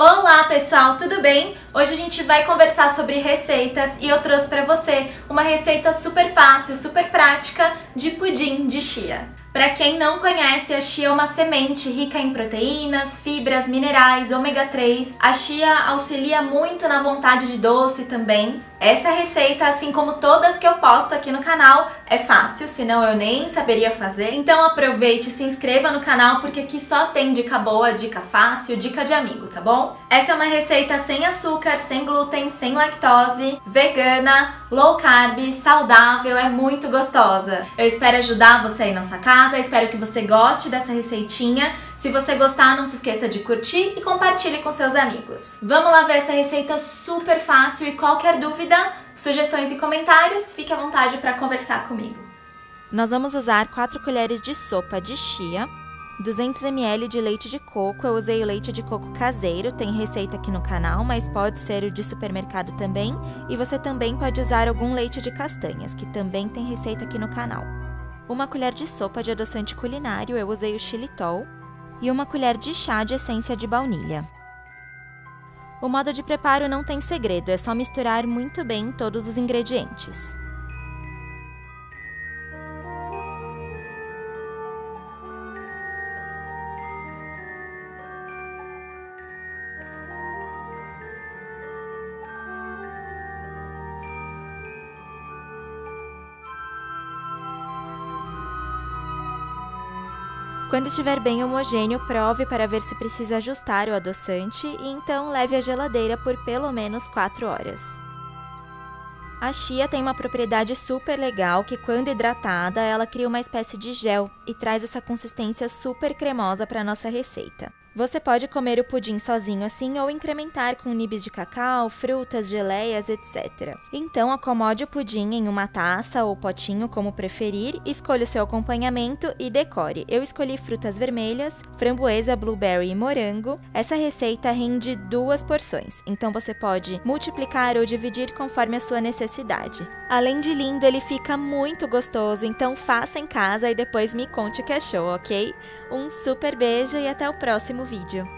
Olá pessoal, tudo bem? Hoje a gente vai conversar sobre receitas e eu trouxe para você uma receita super fácil, super prática de pudim de chia. Para quem não conhece, a chia é uma semente rica em proteínas, fibras, minerais, ômega 3. A chia auxilia muito na vontade de doce também. Essa receita, assim como todas que eu posto aqui no canal, é fácil, senão eu nem saberia fazer. Então aproveite se inscreva no canal porque aqui só tem dica boa, dica fácil, dica de amigo, tá bom? Essa é uma receita sem açúcar, sem glúten, sem lactose, vegana, low carb, saudável, é muito gostosa. Eu espero ajudar você aí na sua casa, espero que você goste dessa receitinha. Se você gostar, não se esqueça de curtir e compartilhe com seus amigos. Vamos lá ver essa receita super fácil e qualquer dúvida, sugestões e comentários, fique à vontade para conversar comigo. Nós vamos usar 4 colheres de sopa de chia, 200 ml de leite de coco, eu usei o leite de coco caseiro, tem receita aqui no canal, mas pode ser o de supermercado também, e você também pode usar algum leite de castanhas, que também tem receita aqui no canal. Uma colher de sopa de adoçante culinário, eu usei o xilitol, e uma colher de chá de essência de baunilha. O modo de preparo não tem segredo, é só misturar muito bem todos os ingredientes. Quando estiver bem homogêneo, prove para ver se precisa ajustar o adoçante e então leve à geladeira por pelo menos 4 horas. A chia tem uma propriedade super legal que quando hidratada, ela cria uma espécie de gel e traz essa consistência super cremosa para nossa receita. Você pode comer o pudim sozinho assim ou incrementar com nibs de cacau, frutas, geleias, etc. Então acomode o pudim em uma taça ou potinho como preferir, escolha o seu acompanhamento e decore. Eu escolhi frutas vermelhas, framboesa, blueberry e morango. Essa receita rende duas porções, então você pode multiplicar ou dividir conforme a sua necessidade. Além de lindo, ele fica muito gostoso, então faça em casa e depois me conte o que achou, ok? Um super beijo e até o próximo vídeo.